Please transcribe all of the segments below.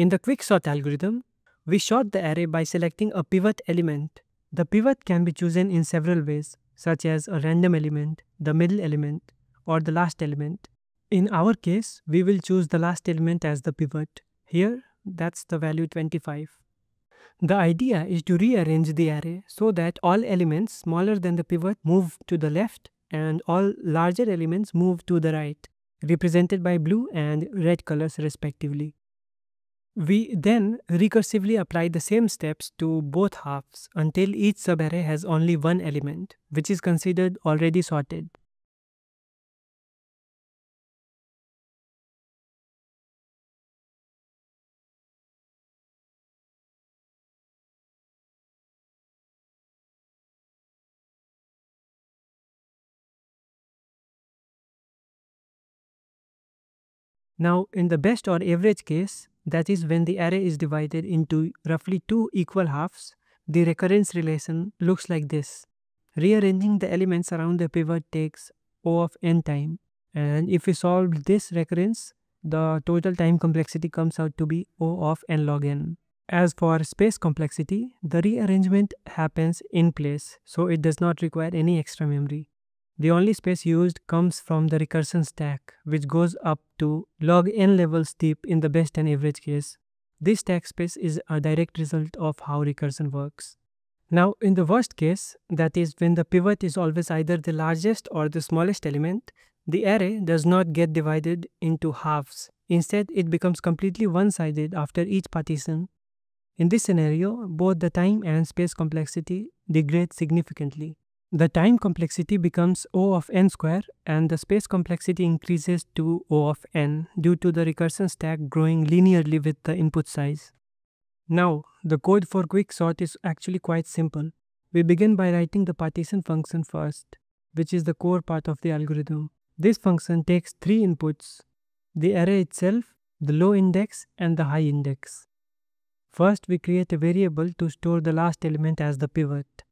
In the quicksort algorithm, we sort the array by selecting a pivot element. The pivot can be chosen in several ways, such as a random element, the middle element, or the last element. In our case, we will choose the last element as the pivot. Here, that's the value 25. The idea is to rearrange the array so that all elements smaller than the pivot move to the left and all larger elements move to the right, represented by blue and red colors respectively. We then recursively apply the same steps to both halves until each subarray has only one element, which is considered already sorted. Now, in the best or average case, that is when the array is divided into roughly two equal halves, the recurrence relation looks like this. Rearranging the elements around the pivot takes O of n time. And if we solve this recurrence, the total time complexity comes out to be O of n log n. As for space complexity, the rearrangement happens in place, so it does not require any extra memory. The only space used comes from the recursion stack, which goes up to log n levels deep in the best and average case. This stack space is a direct result of how recursion works. Now, in the worst case, that is when the pivot is always either the largest or the smallest element, the array does not get divided into halves. Instead, it becomes completely one-sided after each partition. In this scenario, both the time and space complexity degrade significantly. The time complexity becomes O of n square and the space complexity increases to O of n due to the recursion stack growing linearly with the input size. Now, the code for quicksort is actually quite simple. We begin by writing the partition function first, which is the core part of the algorithm. This function takes three inputs, the array itself, the low index and the high index. First, we create a variable to store the last element as the pivot.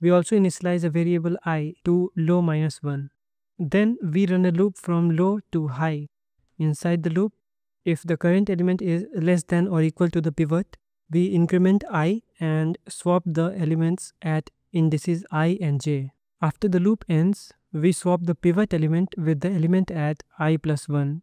We also initialize a variable i to low minus 1. Then we run a loop from low to high. Inside the loop, if the current element is less than or equal to the pivot, we increment i and swap the elements at indices i and j. After the loop ends, we swap the pivot element with the element at i plus 1.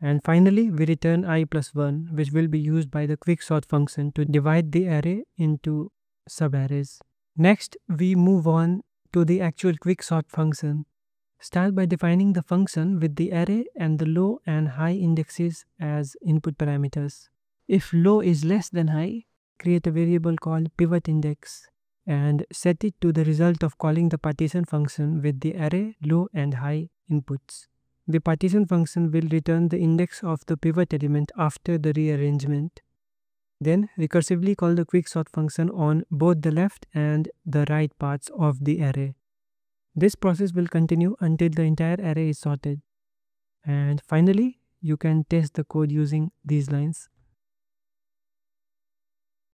And finally, we return i plus 1, which will be used by the quicksort function to divide the array into subarrays. Next, we move on to the actual quicksort function. Start by defining the function with the array and the low and high indexes as input parameters. If low is less than high, create a variable called pivot index and set it to the result of calling the partition function with the array, low and high inputs. The partition function will return the index of the pivot element after the rearrangement. Then recursively call the quicksort function on both the left and the right parts of the array. This process will continue until the entire array is sorted. And finally, you can test the code using these lines.